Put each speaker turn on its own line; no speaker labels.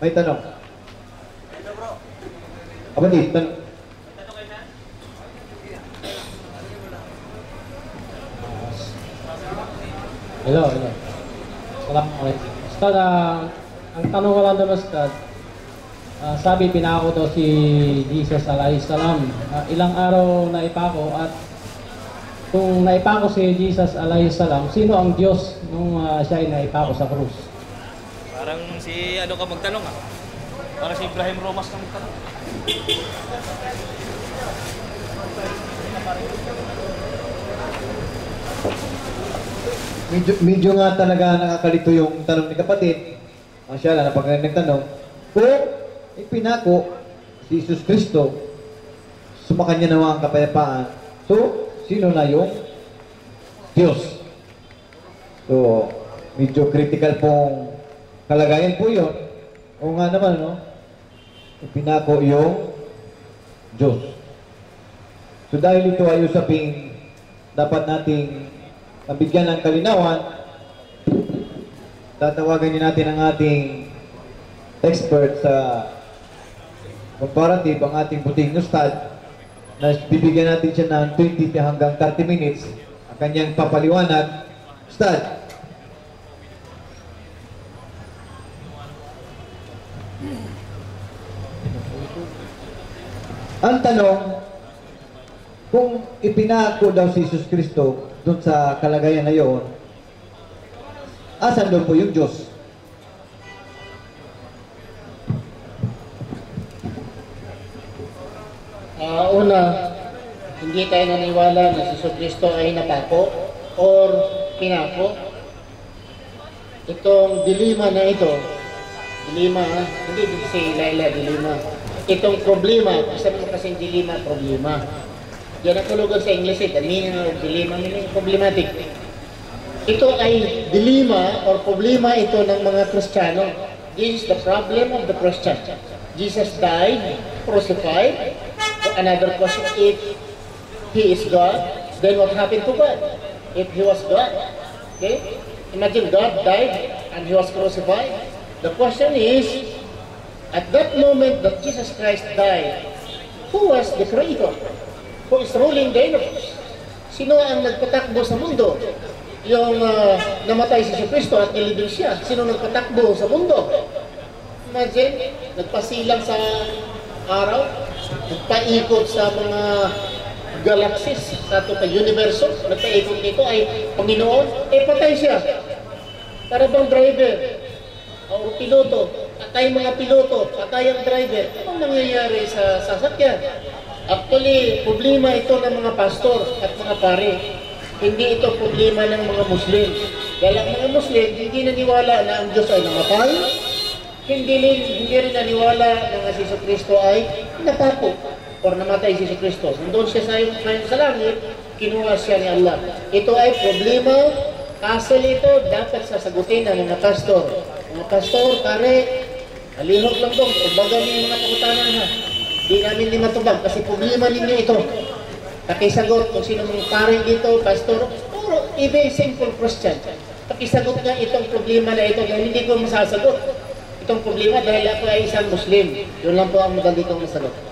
May tanong. Kapatid, tanong.
Hello, hello. Assalamualaikum. Ustad, ah, ang tanong ko lang naman, Ustad, ah, sabi pinako daw si Jesus alayhi salam. Ah, ilang araw na ipako at kung naipako si Jesus alayhi salam, sino ang Diyos nung ah, siya ay naipako sa krus?
Parang si ano ka magtanong ah. Parang si Ibrahim Romas ka magtanong.
Medyo, medyo nga talaga nakakalito yung tanong ni kapatid. Masya Allah, napag nagtanong. Kung ipinako si Jesus Kristo, sumakanya naman ang kapayapaan. So, sino na yung Diyos? So, medyo critical pong kalagayan po yun. O nga naman, no? Ipinako yung Diyos. So, dahil ito ay usaping dapat nating mabigyan ng kalinawan, tatawagan din natin ang ating expert sa comparative, ang ating buting ustad, na bibigyan natin siya ng 20 hanggang 30 minutes ang kanyang papaliwanag. Ustad, ang tanong, kung ipinako daw si Jesus Kristo doon sa kalagayan na yun, asan doon po yung Diyos?
Ah, una, hindi tayo naniwala na si Kristo ay napako or pinako. Itong dilema na ito, dilema, ha? hindi din si Laila dilema. Itong problema, sabi mo kasing dilema, problema. Yan ang tulugan sa English, eh, the meaning of dilemma, meaning problematic. Ito ay dilema or problema ito ng mga Kristiyano. This is the problem of the Christian. Jesus died, crucified. Another question, if He is God, then what happened to God? If He was God, okay? Imagine God died and He was crucified. The question is, at that moment that Jesus Christ died, who was the Creator? Who is ruling the universe? Sino ang nagpatakbo sa mundo? Yung ah, namatay si Kristo at nilibing siya. Sino nagpatakbo sa mundo? Imagine, nagpasilang sa araw, nagpaikot sa mga galaxies sa ito pa universo, nagpaikot dito ay Panginoon, eh patay siya. Para bang driver, o piloto, patay mga piloto, patay ang driver, anong nangyayari sa sasakyan? Actually, problema ito ng mga pastor at mga pare. Hindi ito problema ng mga Muslim. Dahil ang mga Muslim, hindi naniwala na ang Diyos ay namatay, hindi rin, hindi rin naniwala na si Kristo ay napako or namatay si Kristo. Nandun siya sa, sa langit, kinuha siya ni Allah. Ito ay problema, kasal ito, dapat sasagutin ng mga pastor. Mga pastor, pare, halihok lang dong, tubagan niyo yung mga pangutanan ha. Di namin ni matubag kasi problema ninyo ito. Pakisagot kung sino mga pare dito, pastor, puro, even simple Christian. Pakisagot nga itong problema na ito dahil hindi ko masasagot itong problema dahil ako ay isang Muslim. Yun lang po ang madali kong masagot.